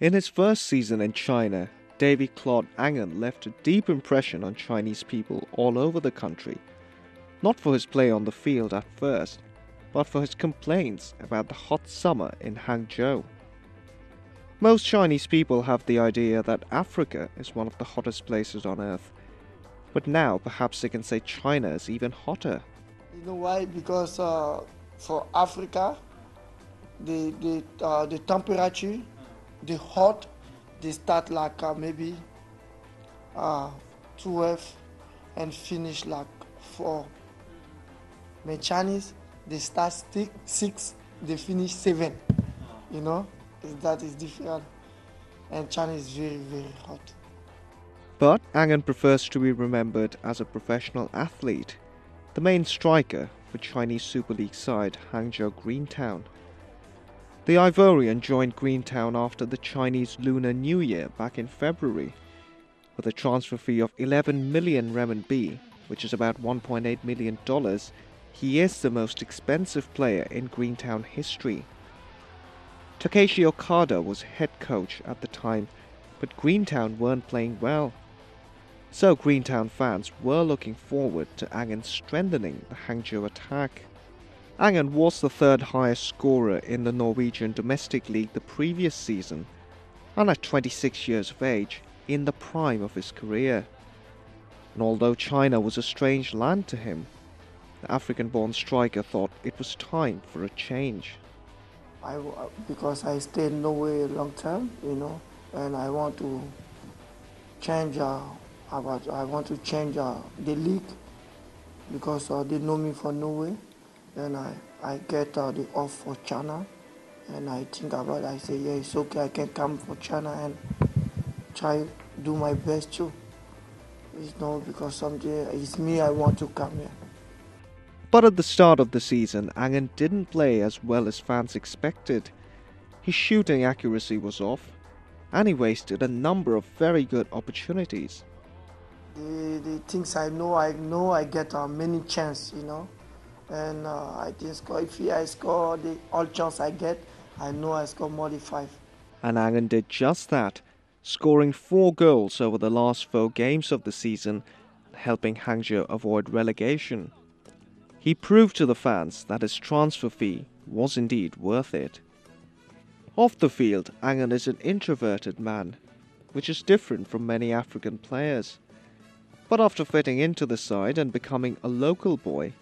In his first season in China, Davy Claude Angan left a deep impression on Chinese people all over the country. Not for his play on the field at first, but for his complaints about the hot summer in Hangzhou. Most Chinese people have the idea that Africa is one of the hottest places on earth. But now perhaps they can say China is even hotter. You know why? Because uh, for Africa, the the uh, the temperature, the hot, they start like uh, maybe uh, 12 and finish like 4. My Chinese, they start six, six they finish 7. You know, that is different. And China is very, very hot. But angan prefers to be remembered as a professional athlete, the main striker for Chinese Super League side Hangzhou Greentown. The Ivorian joined Greentown after the Chinese Lunar New Year back in February. With a transfer fee of 11 million renminbi, which is about 1.8 million dollars, he is the most expensive player in Greentown history. Takeshi Okada was head coach at the time, but Greentown weren't playing well. So Greentown fans were looking forward to Angan strengthening the Hangzhou attack. Angan was the third highest scorer in the Norwegian domestic league the previous season, and at 26 years of age, in the prime of his career. And although China was a strange land to him, the African born striker thought it was time for a change. I, because I stayed in Norway long time, you know, and I want to change. Uh, about I want to change uh, the league because uh, they know me for Norway. Then I I get uh, the off for China, and I think about. It. I say yeah, it's okay. I can come for China and try do my best too. It's not because someday it's me. I want to come here. But at the start of the season, Angan didn't play as well as fans expected. His shooting accuracy was off, and he wasted a number of very good opportunities. The, the things I know, I know I get uh, many chance, you know, and uh, I didn't score. If I score the all chance I get, I know I score more than five. And Angan did just that, scoring four goals over the last four games of the season, helping Hangzhou avoid relegation. He proved to the fans that his transfer fee was indeed worth it. Off the field, Angan is an introverted man, which is different from many African players. But after fitting into the side and becoming a local boy,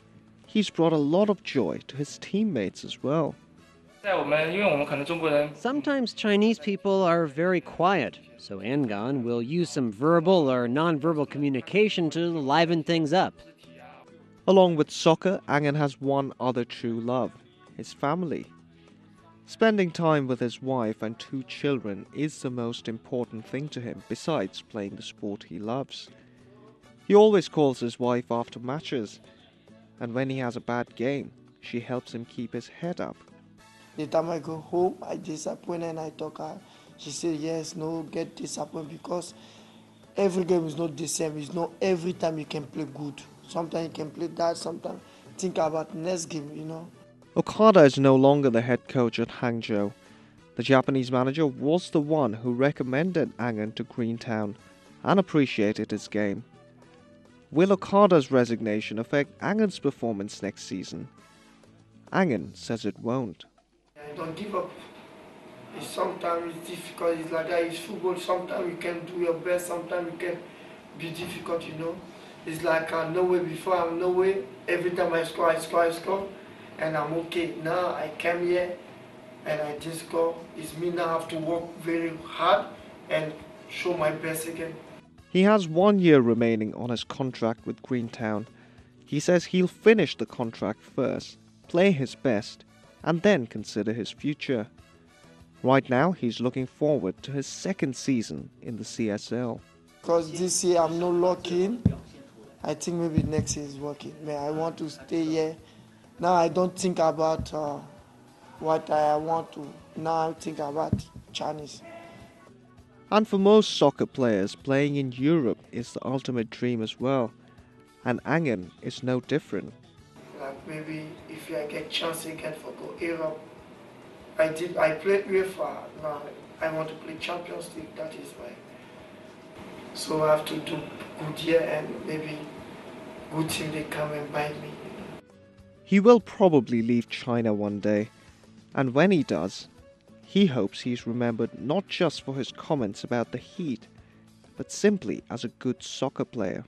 he's brought a lot of joy to his teammates as well. Sometimes Chinese people are very quiet, so Angan will use some verbal or nonverbal communication to liven things up. Along with soccer, Angan has one other true love his family. Spending time with his wife and two children is the most important thing to him besides playing the sport he loves. He always calls his wife after matches, and when he has a bad game, she helps him keep his head up. The time I go home, I disappoint and I talk her. She said, Yes, no, get disappointed because every game is not the same. It's not every time you can play good. Sometimes you can play that, sometimes think about next game, you know. Okada is no longer the head coach at Hangzhou. The Japanese manager was the one who recommended Angan to Greentown and appreciated his game. Will Okada's resignation affect Angan's performance next season? Angan says it won't. I don't give up. It's sometimes it's difficult. It's like that. It's football. Sometimes you can do your best. Sometimes you can be difficult. You know. It's like uh, no before. I'm no. Every time I score, I score, I score, and I'm okay. Now I came here, and I just score. It's me now. I have to work very hard and show my best again. He has one year remaining on his contract with Greentown. He says he'll finish the contract first, play his best, and then consider his future. Right now, he's looking forward to his second season in the CSL. Because this year I'm not locking. I think maybe next year is working. Man, I want to stay here. Now I don't think about uh, what I want to. Now I think about Chinese. And for most soccer players, playing in Europe is the ultimate dream as well. And Angan is no different. Like maybe if I get chance again for go Europe, I did. I played UEFA. Now I want to play Champions League. That is why. So I have to do good year and maybe good team they come and buy me. He will probably leave China one day, and when he does, he hopes he's remembered not just for his comments about the heat, but simply as a good soccer player.